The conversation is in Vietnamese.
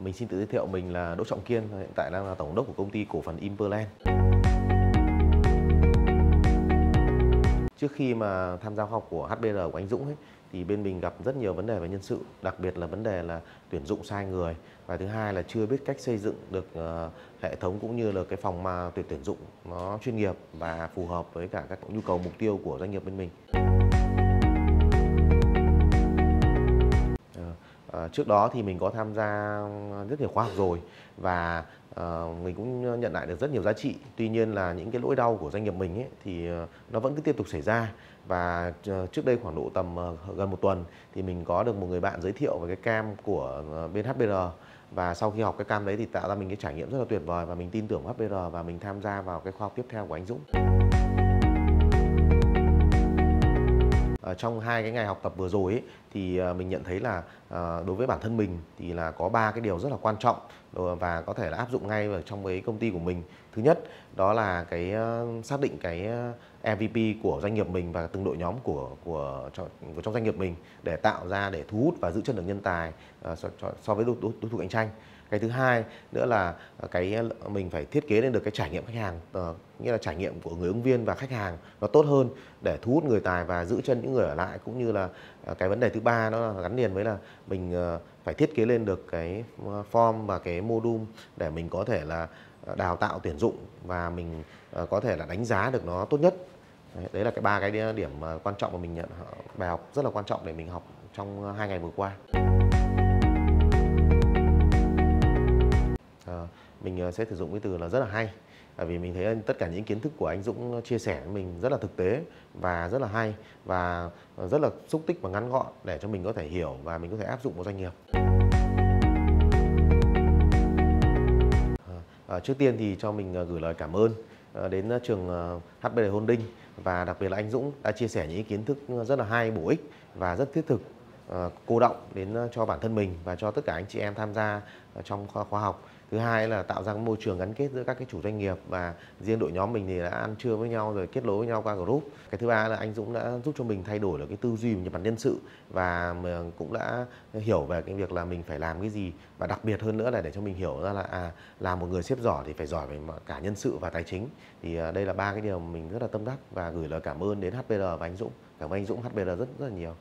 Mình xin tự giới thiệu mình là Đỗ Trọng Kiên, hiện tại đang là tổng đốc của công ty cổ phần Imperland. Trước khi mà tham gia học của HBR của anh Dũng ấy, thì bên mình gặp rất nhiều vấn đề về nhân sự, đặc biệt là vấn đề là tuyển dụng sai người và thứ hai là chưa biết cách xây dựng được uh, hệ thống cũng như là cái phòng mà tuyển tuyển dụng nó chuyên nghiệp và phù hợp với cả các nhu cầu mục tiêu của doanh nghiệp bên mình. Trước đó thì mình có tham gia rất nhiều khóa học rồi và uh, mình cũng nhận lại được rất nhiều giá trị. Tuy nhiên là những cái lỗi đau của doanh nghiệp mình ấy, thì uh, nó vẫn cứ tiếp tục xảy ra và uh, trước đây khoảng độ tầm uh, gần một tuần thì mình có được một người bạn giới thiệu về cái cam của uh, bên HBR và sau khi học cái cam đấy thì tạo ra mình cái trải nghiệm rất là tuyệt vời và mình tin tưởng HBR và mình tham gia vào cái khóa học tiếp theo của anh Dũng. Ờ, trong hai cái ngày học tập vừa rồi ấy, thì ờ, mình nhận thấy là ờ, đối với bản thân mình thì là có ba cái điều rất là quan trọng. Ừ, và có thể là áp dụng ngay vào trong cái công ty của mình. Thứ nhất đó là cái ờ, xác định cái ờ, MVP của doanh nghiệp mình và từng đội nhóm của của, của trong doanh nghiệp mình để tạo ra để thu hút và giữ chân được nhân tài ờ, so, so với đối, đối, đối thủ cạnh tranh cái thứ hai nữa là cái mình phải thiết kế lên được cái trải nghiệm khách hàng uh, nghĩa là trải nghiệm của người ứng viên và khách hàng nó tốt hơn để thu hút người tài và giữ chân những người ở lại cũng như là uh, cái vấn đề thứ ba nó là gắn liền với là mình uh, phải thiết kế lên được cái ờ, form và cái module để mình có thể là ờ, đào tạo tuyển dụng và mình ờ, có thể là đánh giá được nó tốt nhất. Đấy là cái ba cái điểm quan trọng mà mình nhận bài học rất là quan trọng để mình học trong hai ngày vừa qua. Mình sẽ sử dụng cái từ là rất là hay bởi vì mình thấy tất cả những kiến thức của anh Dũng chia sẻ với mình rất là thực tế và rất là hay và rất là xúc tích và ngắn gọn để cho mình có thể hiểu và mình có thể áp dụng vào doanh nghiệp. À, trước tiên thì cho mình ờ, gửi lời cảm ơn đến trường HBD Holding và đặc biệt là anh Dũng đã chia sẻ những kiến thức rất là hay, bổ ích và rất thiết thực Ờ, cô động đến ờ, cho bản thân mình và cho tất cả anh chị em tham gia ờ, trong khóa học. Thứ hai là tạo ra cái môi trường gắn kết giữa các cái chủ doanh nghiệp và riêng đội nhóm mình thì đã ăn trưa với nhau rồi kết nối với nhau qua group. Cái thứ ba là anh Dũng đã giúp cho mình thay đổi được cái tư duy về mặt nhân sự và cũng đã hiểu về cái việc là mình phải làm cái gì. Và đặc biệt hơn nữa là để cho mình hiểu ra là à làm một người xếp giỏi thì phải giỏi về cả nhân sự và tài chính. Thì đây là ba cái điều mình rất là tâm đắc và gửi lời cảm ơn đến HBR và anh Dũng. Cảm ơn anh Dũng HBR rất rất là nhiều.